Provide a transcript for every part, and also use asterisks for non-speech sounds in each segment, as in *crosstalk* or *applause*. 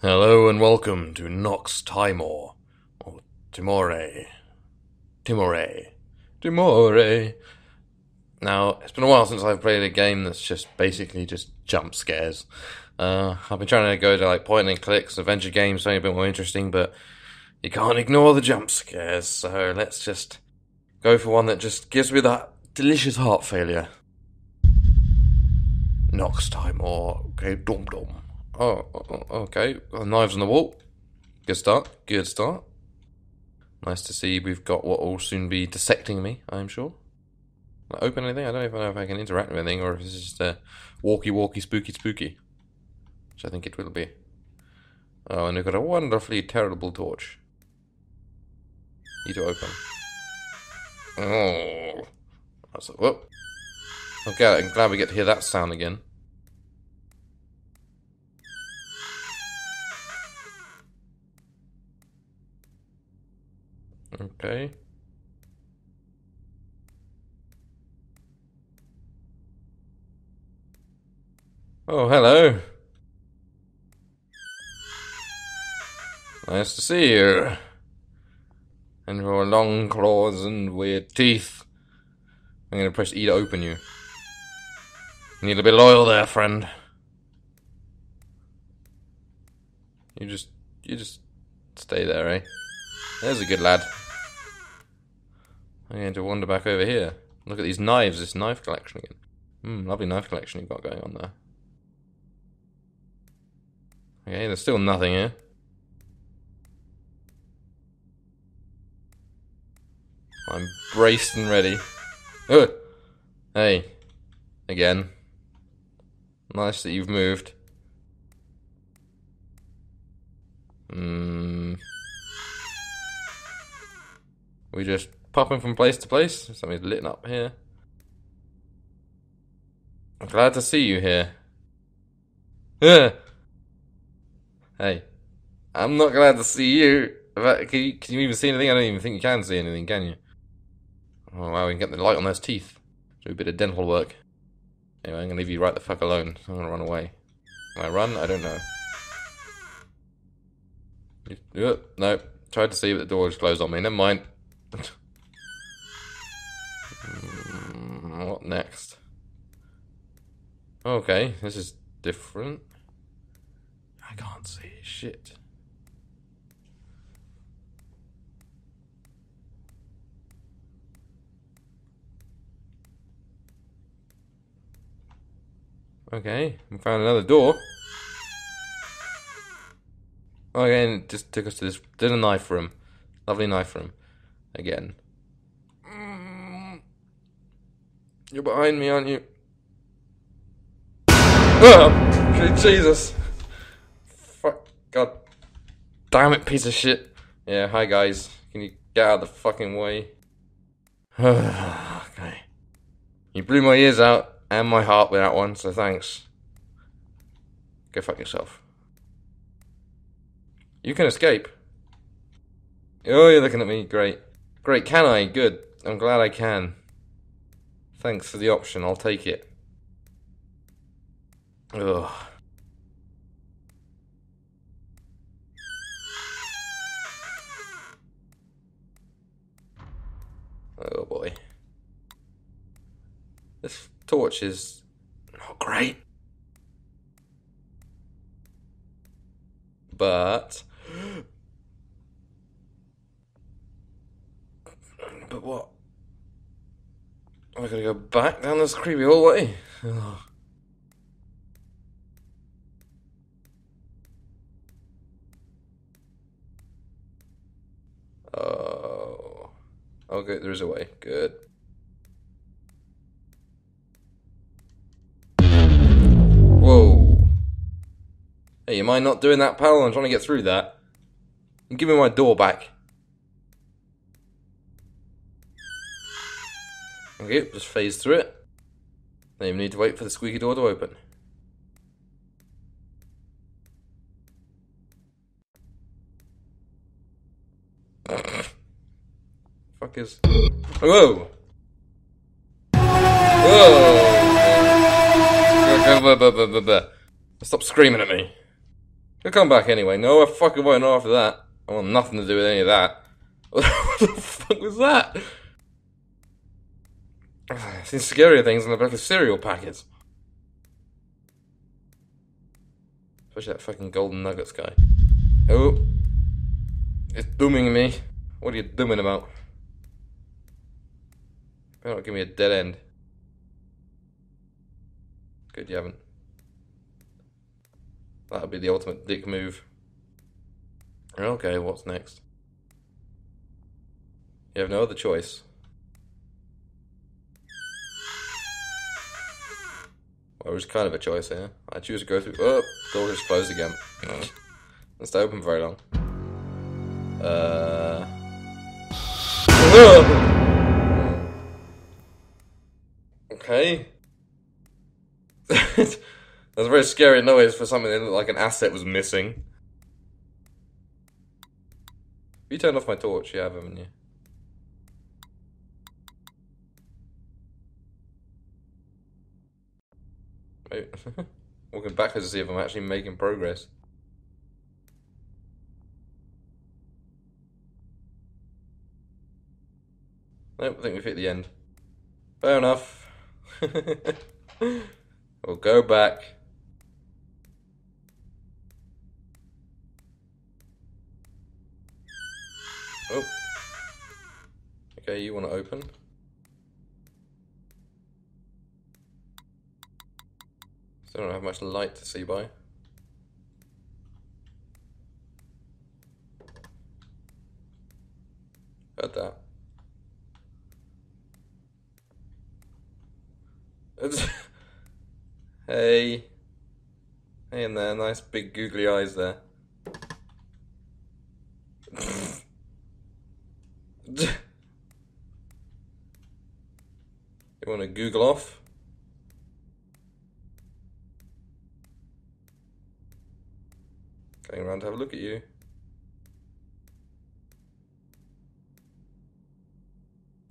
Hello and welcome to Nox Timor. Or Timore. Timore. Timore. Now, it's been a while since I've played a game that's just basically just jump scares. Uh, I've been trying to go to like point and clicks, adventure games, something a bit more interesting, but you can't ignore the jump scares, so let's just go for one that just gives me that delicious heart failure. Nox Timor. Okay, dum dum. Oh, oh, oh, okay. Got knives on the wall. Good start. Good start. Nice to see we've got what will soon be dissecting me, I'm sure. Can I open anything? I don't even know if I can interact with anything or if this is just a walkie walkie spooky spooky. Which I think it will be. Oh, and we've got a wonderfully terrible torch. Need to open. Oh. That's a, whoop. Okay, I'm glad we get to hear that sound again. Okay. Oh, hello. Nice to see you. And your long claws and weird teeth. I'm gonna press E to open you. Need to be loyal there, friend. You just, you just stay there, eh? There's a good lad. I'm going to wander back over here. Look at these knives, this knife collection again. Hmm, lovely knife collection you've got going on there. Okay, there's still nothing here. I'm braced and ready. Hey. Again. Nice that you've moved. Hmm. We just popping from place to place. Something's lit up here. I'm glad to see you here. Yeah. Hey, I'm not glad to see you. Can you, can you even see anything? I don't even think you can see anything, can you? Oh wow, we can get the light on those teeth. Do a bit of dental work. Anyway, I'm gonna leave you right the fuck alone. I'm gonna run away. Can I run? I don't know. Yep, uh, no. Tried to see, but the door was closed on me. Never mind. *laughs* Mm, what next? Okay, this is different. I can't see shit. Okay, we found another door. Oh, okay, just took us to this. A knife room. Lovely knife room. Again. Mm. You're behind me, aren't you? Oh, Jesus. Fuck. God damn it, piece of shit. Yeah, hi guys. Can you get out of the fucking way? *sighs* okay. You blew my ears out and my heart with that one, so thanks. Go fuck yourself. You can escape. Oh, you're looking at me. Great. Great. Can I? Good. I'm glad I can. Thanks for the option. I'll take it. Ugh. Oh boy. This torch is not great. But *gasps* But what? Am I gonna go back down this creepy hallway? Oh. *sighs* oh. Okay, there's a way. Good. Whoa. Hey, you mind not doing that, pal? I'm trying to get through that. Give me my door back. Okay, just phase through it. Then you need to wait for the squeaky door to open. Fuck is. Whoa! Whoa! Stop screaming at me. He'll come back anyway. No, I fucking won't after that. I want nothing to do with any of that. *laughs* what the fuck was that? I've *sighs* seen scarier things in the back of cereal packets. Especially that fucking golden nuggets guy. Oh. It's dooming me. What are you dooming about? Better not give me a dead end. Good, you haven't. That would be the ultimate dick move. Okay, what's next? You have no other choice. Well, it was kind of a choice here. I choose to go through. Oh, door just closed again. It's not open very long. Uh. Okay. *laughs* That's a very scary noise for something that looked like an asset was missing. You turned off my torch, you have, haven't you? *laughs* Walking backwards to see if I'm actually making progress. Nope, I think we've hit the end. Fair enough. *laughs* we'll go back. Oh. Okay, you want to open? Still don't have much light to see by. Heard that. *laughs* hey. Hey in there, nice big googly eyes there. *laughs* you want to Google off? Going around to have a look at you.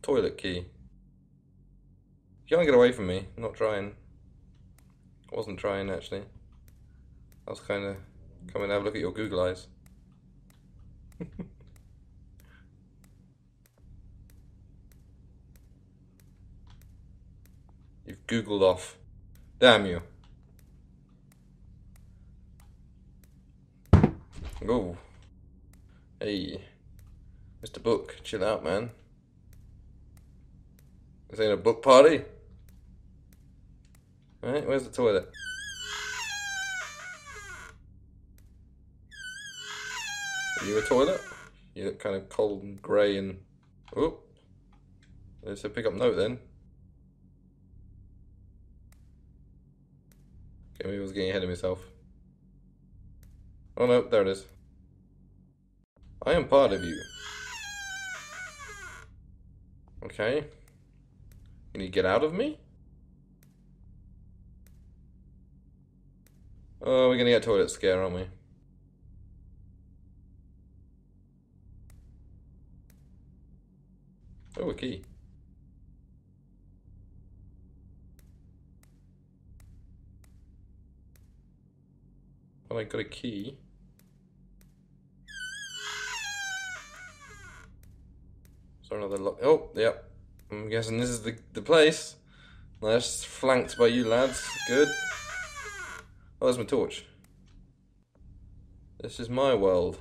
Toilet key. You can't get away from me. I'm not trying. I wasn't trying actually. I was kind of coming to have a look at your Google eyes. *laughs* You've Googled off. Damn you. Oh. Hey. Mr. Book, chill out, man. This ain't a book party. Right, where's the toilet? Are you a toilet? You look kind of cold and grey and... Oh. Let's pick up note then. Okay, maybe I was getting ahead of myself. Oh no, there it is. I am part of you. Okay. Can you get out of me? Oh, we're gonna get toilet scare, aren't we? Oh, a key. Well, I got a key. There another lock? Oh, yep. I'm guessing this is the, the place. Nice, flanked by you lads. Good. Oh, there's my torch. This is my world.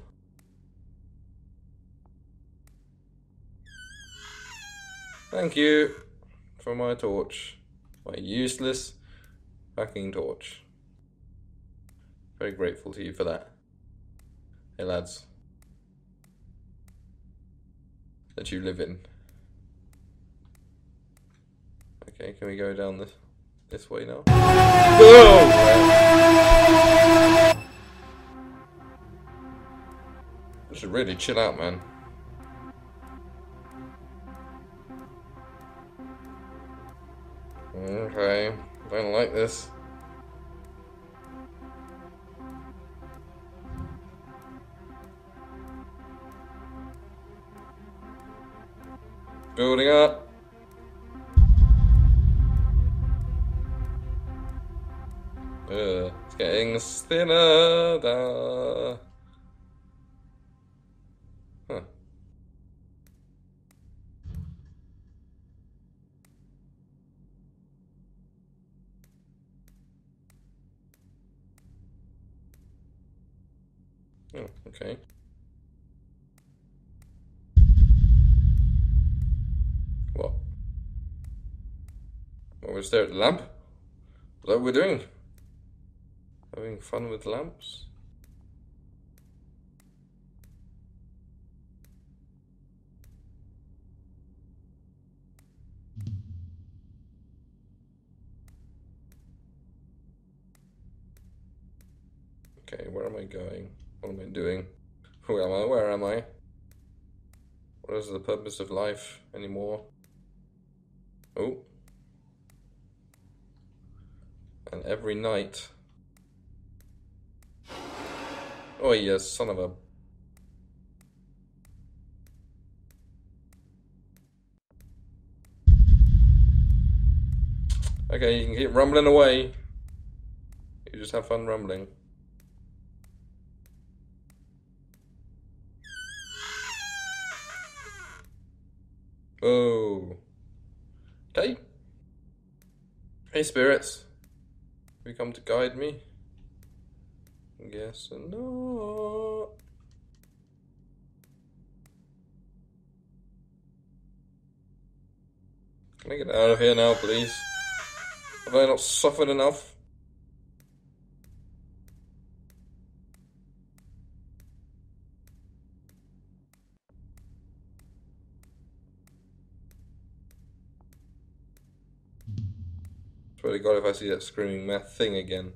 Thank you for my torch. My useless fucking torch. Very grateful to you for that. Hey lads. That you live in. Okay, can we go down this this way now? Oh! I should really chill out, man. Okay, I don't like this. Building up. Uh, it's getting thinner. Da. Huh. Oh, okay. Was there at the lamp? What are we're doing? Having fun with lamps? Okay, where am I going? What am I doing? Who am I? Where am I? What is the purpose of life anymore? Oh. And every night. Oh, yes, son of a. Okay, you can keep rumbling away. You just have fun rumbling. Oh. Okay. Hey, spirits. Have you come to guide me? Guess not. Can I get out of here now, please? Have I not suffered enough? To God if I see that screaming meth thing again.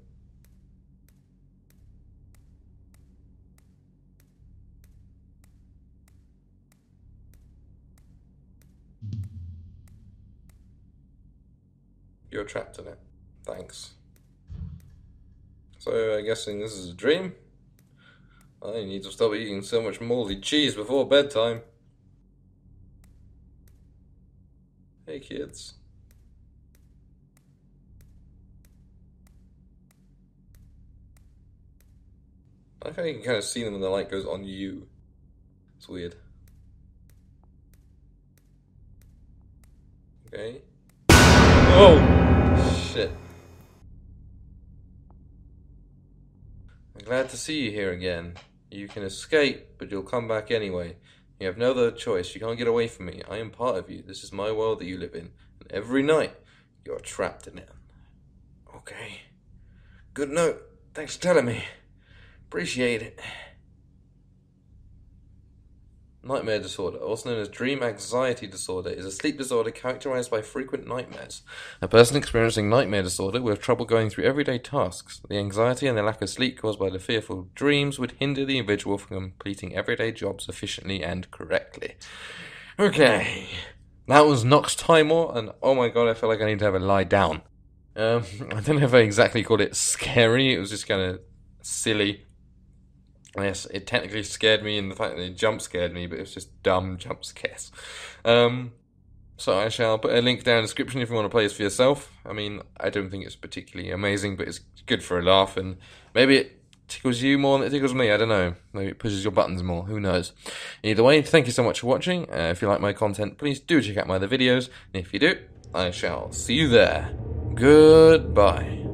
You're trapped in it. Thanks. So, I'm guessing this is a dream? I need to stop eating so much moldy cheese before bedtime. Hey, kids. I like how you can kind of see them when the light goes on you. It's weird. Okay. Oh! Shit. I'm glad to see you here again. You can escape, but you'll come back anyway. You have no other choice. You can't get away from me. I am part of you. This is my world that you live in. And every night, you're trapped in it. Okay. Good note. Thanks for telling me. Appreciate it. Nightmare disorder, also known as dream anxiety disorder, is a sleep disorder characterized by frequent nightmares. A person experiencing nightmare disorder will have trouble going through everyday tasks. The anxiety and the lack of sleep caused by the fearful dreams would hinder the individual from completing everyday jobs efficiently and correctly. Okay, that was Nox Timor, and oh my god, I feel like I need to have a lie down. Um, *laughs* I don't know if I exactly called it scary, it was just kind of silly. Yes, it technically scared me in the fact that it jump scared me, but it was just dumb *laughs* jump scares. Um, so I shall put a link down in the description if you want to play this for yourself. I mean, I don't think it's particularly amazing, but it's good for a laugh, and maybe it tickles you more than it tickles me. I don't know. Maybe it pushes your buttons more. Who knows? Either way, thank you so much for watching. Uh, if you like my content, please do check out my other videos. And if you do, I shall see you there. Goodbye.